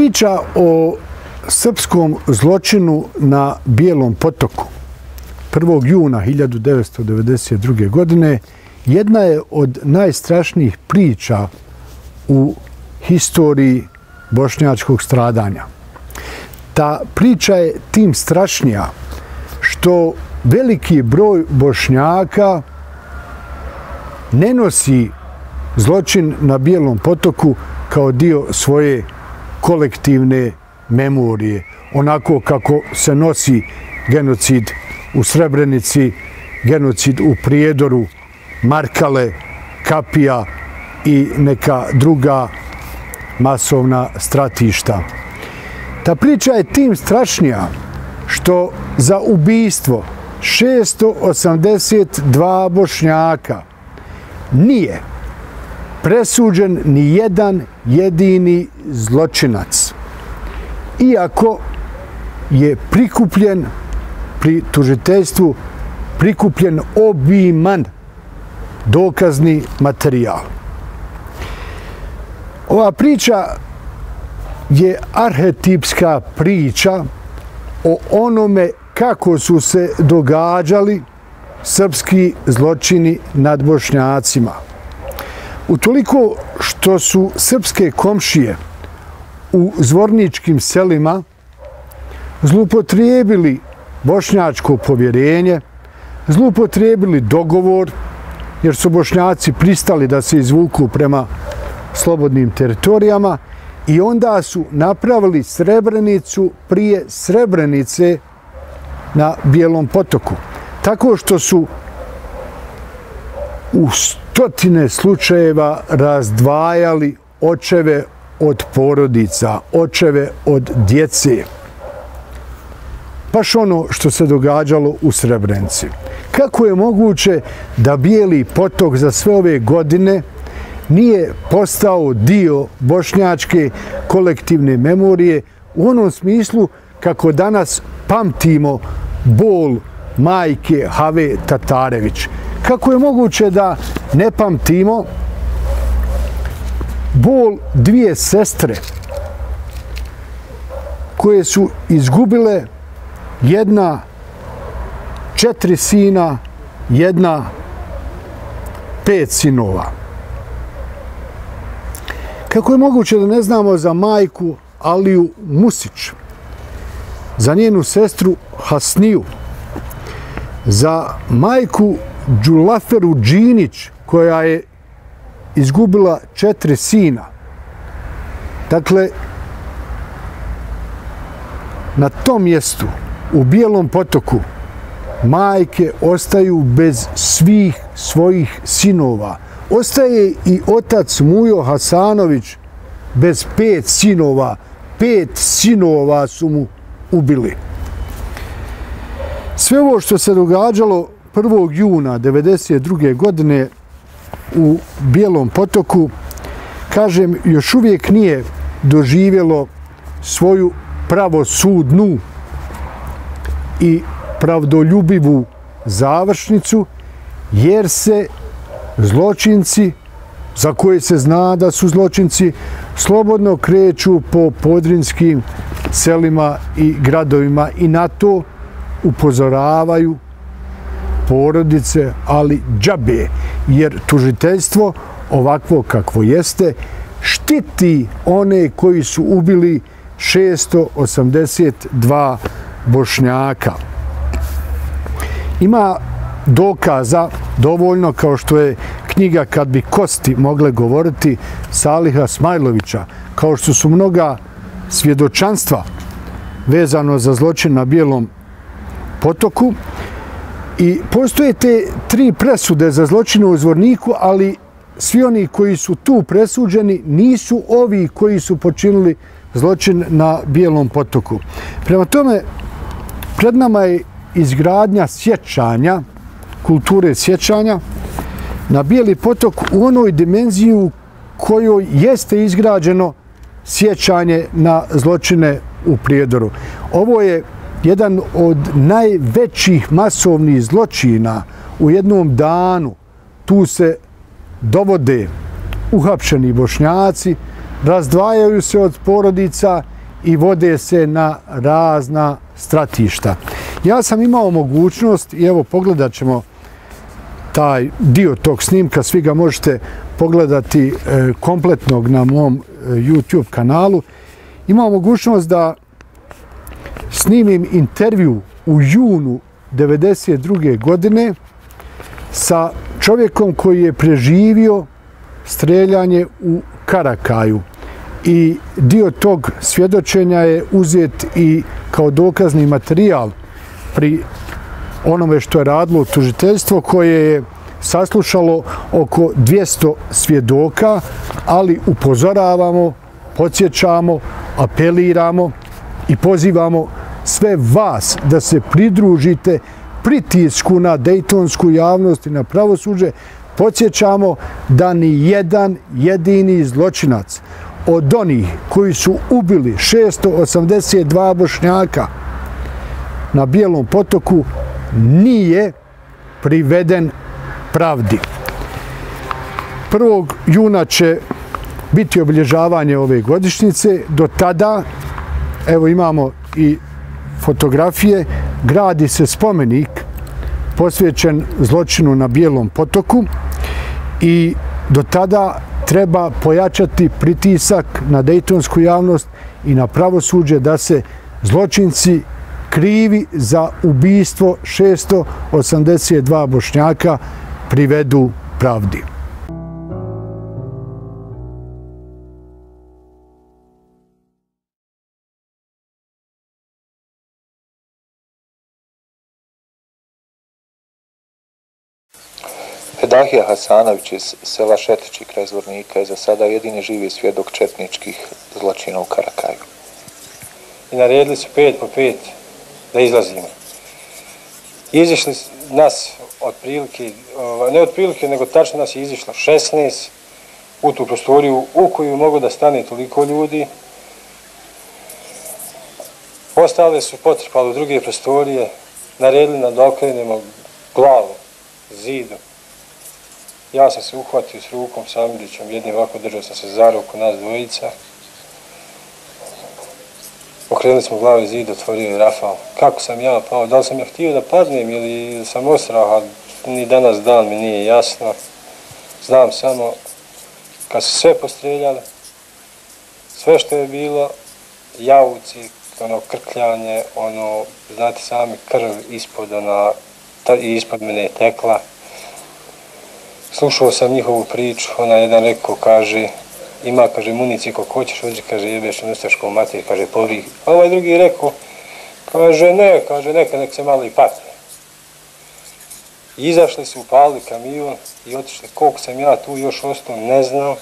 Priča o srpskom zločinu na Bijelom potoku 1. juna 1992. godine jedna je od najstrašnijih priča u historiji bošnjačkog stradanja. Ta priča je tim strašnija što veliki broj bošnjaka ne nosi zločin na Bijelom potoku kao dio svoje kolektivne memorije, onako kako se nosi genocid u Srebrenici, genocid u Prijedoru, Markale, Kapija i neka druga masovna stratišta. Ta priča je tim strašnija što za ubijstvo 682 bošnjaka nije presuđen ni jedan jedini zločinac. Iako je prikupljen pri tužiteljstvu prikupljen obiman dokazni materijal. Ova priča je arhetipska priča o onome kako su se događali srpski zločini nad bošnjacima. Utoliko što su srpske komšije u zvorničkim selima zlupotrijebili bošnjačko povjerenje, zlupotrijebili dogovor, jer su bošnjaci pristali da se izvuku prema slobodnim teritorijama i onda su napravili Srebrenicu prije Srebrenice na Bijelom potoku. Tako što su u stotine slučajeva razdvajali očeve od porodica, očeve od djece. Paš ono što se događalo u Srebrenici. Kako je moguće da Bijeli potok za sve ove godine nije postao dio bošnjačke kolektivne memorije u onom smislu kako danas pamtimo bol majke Have Tatarević. Kako je moguće da ne pamtimo bol dvije sestre koje su izgubile jedna četiri sina, jedna pet sinova. Kako je moguće da ne znamo za majku Aliju Musić, za njenu sestru Hasniju, za majku Đulaferu Džinić, koja je izgubila četiri sina. Dakle, na tom mjestu, u Bijelom potoku, majke ostaju bez svih svojih sinova. Ostaje i otac Mujo Hasanović bez pet sinova. Pet sinova su mu ubili. Sve ovo što se događalo 1. juna 1992. godine u Bijelom potoku, kažem, još uvijek nije doživjelo svoju pravosudnu i pravdoljubivu završnicu, jer se zločinci, za koje se zna da su zločinci, slobodno kreću po podrinskim selima i gradovima i na to upozoravaju porodice, ali džabe, jer tužiteljstvo ovakvo kakvo jeste, štiti one koji su ubili 682 bošnjaka. Ima dokaza dovoljno kao što je knjiga Kad bi kosti mogle govoriti Saliha Smajlovića, kao što su mnoga svjedočanstva vezano za zločin na Bijelom potoku. I postoje te tri presude za zločinu u Zvorniku, ali svi oni koji su tu presuđeni nisu ovi koji su počinili zločin na Bijelom potoku. Prema tome, pred nama je izgradnja sjećanja, kulture sjećanja, na Bijeli potok u onoj dimenziji u kojoj jeste izgrađeno sjećanje na zločine u Prijedoru. Ovo je jedan od najvećih masovnih zločina u jednom danu. Tu se dovode uhapšeni bošnjaci, razdvajaju se od porodica i vode se na razna stratišta. Ja sam imao mogućnost, i evo pogledat ćemo taj dio tog snimka, svi ga možete pogledati e, kompletnog na mom e, YouTube kanalu, imao mogućnost da snimim intervju u junu 1992. godine sa čovjekom koji je preživio streljanje u Karakaju. I dio tog svjedočenja je uzet i kao dokazni materijal pri onome što je radilo tužiteljstvo koje je saslušalo oko 200 svjedoka, ali upozoravamo, podsjećamo, apeliramo i pozivamo sve vas da se pridružite pritisku na dejtonsku javnost i na pravosuđe, podsjećamo da ni jedan jedini zločinac od onih koji su ubili 682 bošnjaka na Bijelom potoku nije priveden pravdi. 1. juna će biti obilježavanje ove godišnjice. Do tada, evo imamo i fotografije, gradi se spomenik posvećen zločinu na Bijelom potoku i do tada treba pojačati pritisak na dejtonsku javnost i na pravosuđe da se zločinci krivi za ubijstvo 682 bošnjaka privedu pravdi. Pedahija Hasanović iz sela Šetići kraj Zvornika je za sada jedini živi svjedok četničkih zločina u Karakaju. I naredili su pet po pet da izlazimo. Izišli nas od prilike, ovaj, ne od prilike, nego tačno nas je izišlo 16 u tu prostoriju u koju mogu da stane toliko ljudi. Ostale su potrpali u druge prostorije, naredili nam da okrenemo glavu, zidu. Ja sam se uhvatio s rukom Samirićom, jednim ovako držao sam se za ruku, nas dvojica. Okrenuli smo glave zid, otvorio je Rafal. Kako sam ja pao? Da li sam ja htio da padnem ili sam osrao, ni danas dan mi nije jasno. Znam samo, kad su sve postreljali, sve što je bilo, javuci, ono krkljanje, ono, znate sami, krv ispod, ona, ta, ispod mene je tekla. Slušao sam njihovu priču, ona jedan rekao, kaže, ima, kaže, municiju kako hoćeš, uđi, kaže, jebeš, u ko mater, kaže, povi. A ovaj drugi rekao, kaže, ne, kaže, neka, nek se malo i patne. Izašli su, upali kamion i otišli, koliko sam ja tu još ostao, ne znam.